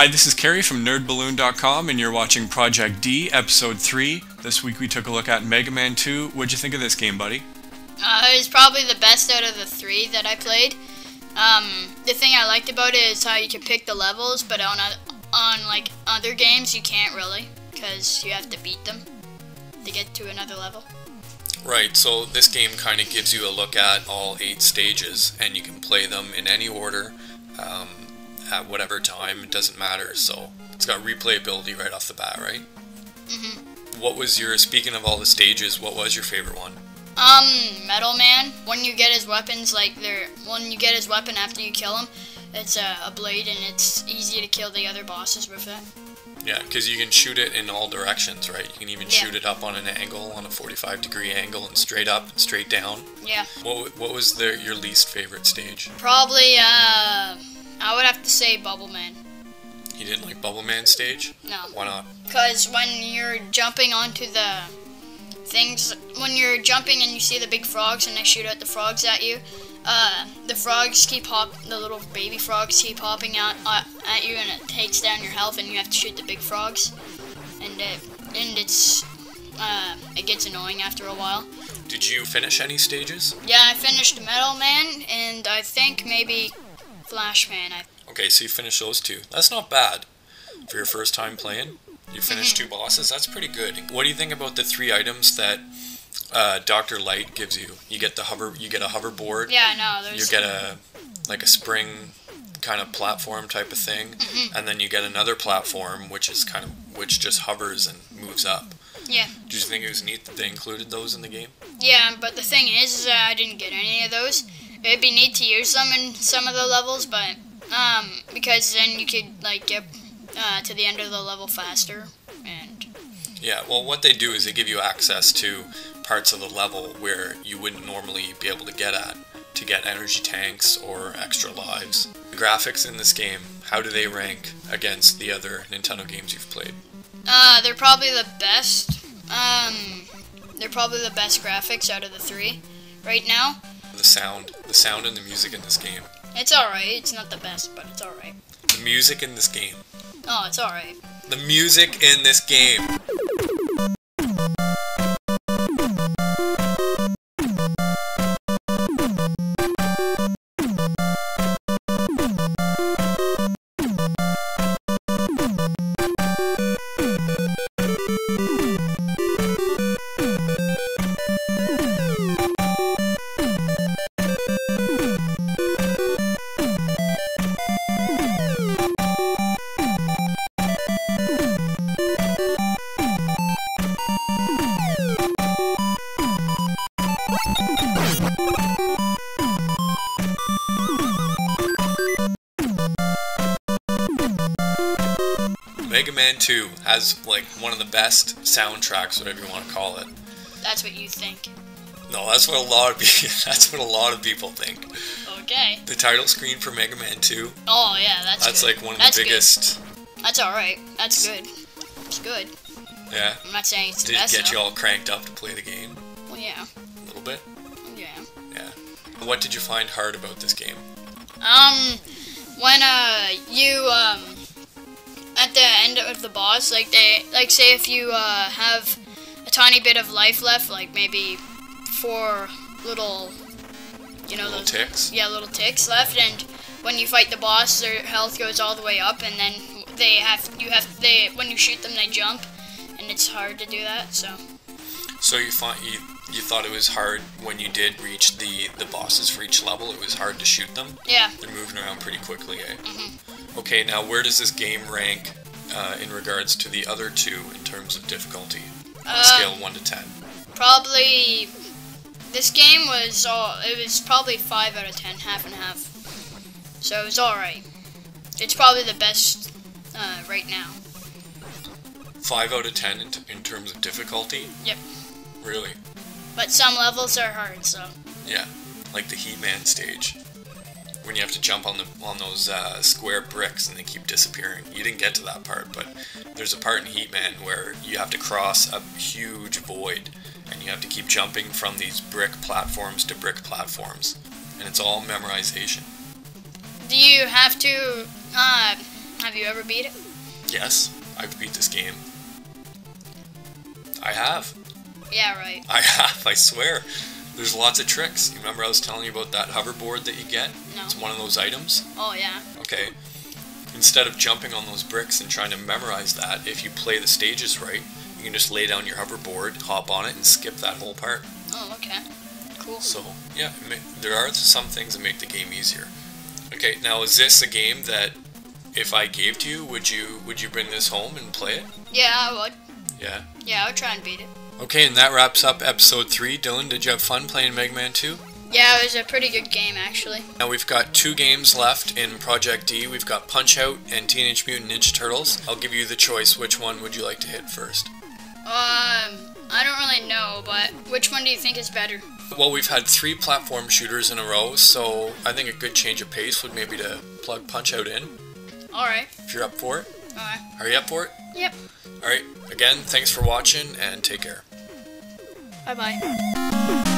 Hi, this is Kerry from nerdballoon.com, and you're watching Project D, Episode 3. This week we took a look at Mega Man 2. What'd you think of this game, buddy? Uh, it was probably the best out of the three that I played. Um, the thing I liked about it is how you can pick the levels, but on on like other games you can't really, because you have to beat them to get to another level. Right, so this game kind of gives you a look at all eight stages, and you can play them in any order. Um, at whatever time, it doesn't matter. So it's got replayability right off the bat, right? Mhm. What was your speaking of all the stages? What was your favorite one? Um, Metal Man. When you get his weapons, like they're when you get his weapon after you kill him, it's a, a blade, and it's easy to kill the other bosses with it. Yeah, because you can shoot it in all directions, right? You can even Yeah. shoot it up on an angle, on a 45 degree angle, and straight up, and straight down. Yeah. What what was the your least favorite stage? Probably. Uh, I would have to say Bubble Man. You didn't like Bubble Man stage? No. Why not? Because when you're jumping onto the things, when you're jumping and you see the big frogs and they shoot out the frogs at you, uh, the frogs keep hop, the little baby frogs keep hopping out uh, at you, and it takes down your health, and you have to shoot the big frogs, and it, and it's uh, it gets annoying after a while. Did you finish any stages? Yeah, I finished Metal Man, and I think maybe Flash Man. I, Okay, so you finished those two. That's not bad for your first time playing. You finished two bosses. That's pretty good. What do you think about the three items that uh, Doctor Light gives you? You get the hover. You get a hoverboard. yeah, no, There's... You get a like a spring kind of platform type of thing, and then you get another platform which is kind of which just hovers and moves up. yeah. Did you think it was neat that they included those in the game? Yeah, but the thing is, that I didn't get any of those. It'd be neat to use them in some of the levels, but um, because then you could like get uh, to the end of the level faster. And Yeah, well, what they do is they give you access to parts of the level where you wouldn't normally be able to get at to get energy tanks or extra lives. The graphics in this game, how do they rank against the other Nintendo games you've played? uh, they're probably the best. Um, they're probably the best graphics out of the three right now. The sound, the sound and the music in this game. It's all right. It's not the best, but it's all right. The music in this game. Oh, it's all right. The music in this game. Mega Man 2 has like one of the best soundtracks, whatever you want to call it. That's what you think. No, that's what a lot of people, that's what a lot of people think. Okay. The title screen for Mega Man 2, Oh yeah, that's that's good. like one of That's the good. biggest. That's all right. That's good. It's good. Yeah. I'm not saying it's the Did it get you all cranked up to play the game? Well, yeah, A little bit? yeah. Yeah. What did you find hard about this game? Um, when uh you um at the end of the boss, like they like say if you uh have a tiny bit of life left, like maybe four little, you know Little those ticks? yeah little ticks left, and when you fight the boss, their health goes all the way up, and then they have you have they when you shoot them they jump, and it's hard to do that. So So you thought you you thought it was hard when you did reach the the bosses for each level. It was hard to shoot them. yeah, They're moving around pretty quickly, eh? Mm-hmm. Okay, now where does this game rank uh, in regards to the other two in terms of difficulty on a Uh, scale of one to ten? probably this game was all it was probably five out of ten, half and half. So it was all right. It's probably the best uh, right now. Five out of ten in, t- in terms of difficulty. Yep. Really? But some levels are hard, so Yeah, like the Heat Man stage, when you have to jump on the on those uh, square bricks and they keep disappearing. You didn't get to that part, but there's a part in Heat Man where you have to cross a huge void, and you have to keep jumping from these brick platforms to brick platforms, and it's all memorization. do you have to uh, Have you ever beat it? Yes, I've beat this game. I have. Yeah, right. I have, I swear. There's lots of tricks. You remember I was telling you about that hoverboard that you get? No. It's one of those items. Oh yeah. Okay. Instead of jumping on those bricks and trying to memorize that, if you play the stages right, you can just lay down your hoverboard, hop on it, and skip that whole part. Oh okay. Cool. So, yeah, there are some things that make the game easier. Okay, now is this a game that if I gave to you, would you would you bring this home and play it? Yeah, I would. Yeah. Yeah, I would try and beat it. Okay, and that wraps up episode 3. Dylan, did you have fun playing Mega Man 2? Yeah, it was a pretty good game actually. Now we've got two games left in Project D. We've got Punch Out and Teenage Mutant Ninja Turtles. I'll give you the choice. Which one would you like to hit first? Um, I don't really know, but which one do you think is better? Well, we've had three platform shooters in a row, so I think a good change of pace would maybe to plug Punch Out in. All right. If you're up for it, Right. are you up for it? Yep. All right. Again, thanks for watching and take care. Bye bye.